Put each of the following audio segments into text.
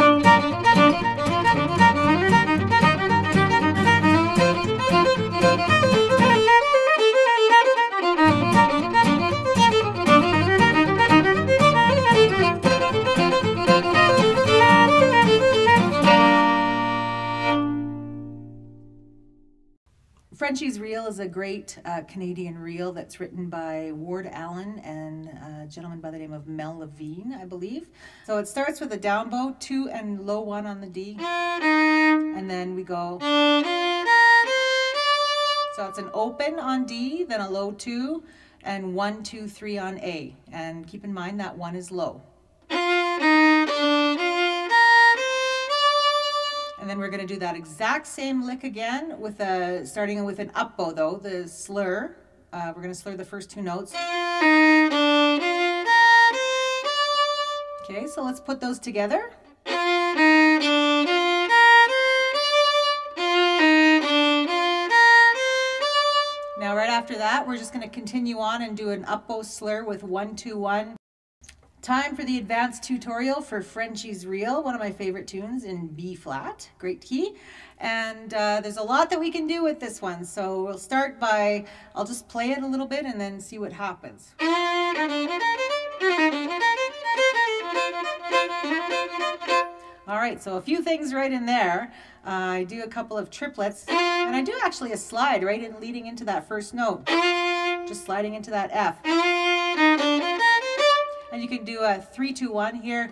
thank you. Frenchie's Reel is a great uh, Canadian reel that's written by Ward Allen and a gentleman by the name of Mel Lavigne, I believe. So it starts with a down bow, two and low one on the D, and then we go. So it's an open on D, then a low two, and one, two, three on A. And keep in mind that one is low. Do that exact same lick again with a, starting with an up bow though, the slur. Uh, we're going to slur the first two notes. Okay, so let's put those together. Now right after that, we're just going to continue on and do an up bow slur with one, two, one, Time for the advanced tutorial for Frenchie's Reel, one of my favorite tunes in B flat, great key. And uh, there's a lot that we can do with this one. So we'll start by, I'll just play it a little bit and then see what happens. All right, so a few things right in there. Uh, I do a couple of triplets and I do actually a slide right in leading into that first note. Just sliding into that F. And you can do a three, two, one here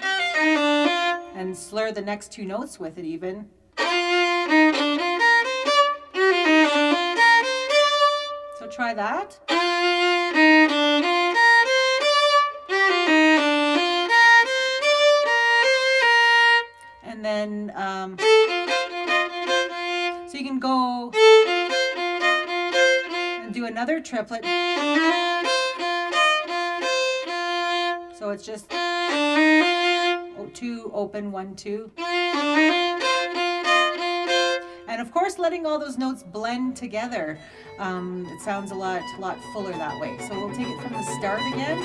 and slur the next two notes with it even. So try that. And then, um, so you can go and do another triplet. So it's just two, open, one, two. And of course, letting all those notes blend together. Um, it sounds a lot, lot fuller that way. So we'll take it from the start again.